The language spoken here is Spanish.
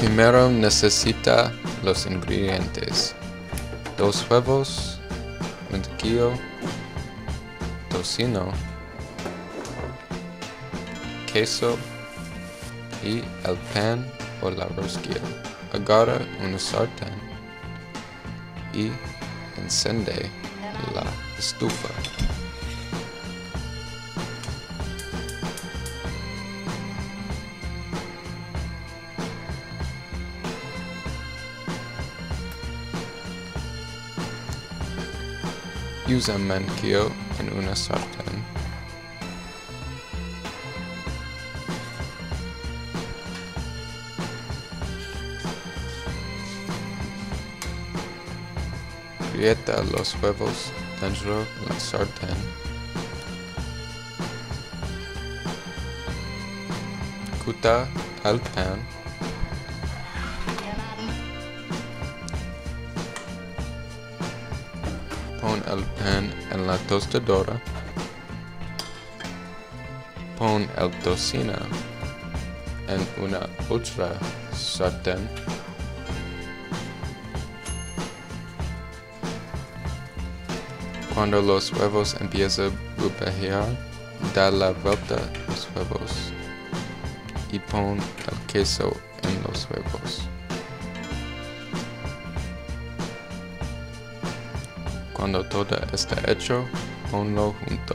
Primero necesita los ingredientes. Dos huevos, mantequilla, tocino, queso y el pan o la rosquilla. Agarra una sartén y encende la estufa. Usa manquillo en una sartén. Rieta los huevos dentro de la sartén. Cuta el pan. Pon el pan en la tostadora. Pon el tocino en una otra sartén. Cuando los huevos empiezan a burbujear, da la vuelta a los huevos y pon el queso en los huevos. Cuando todo está hecho, ponlo junto.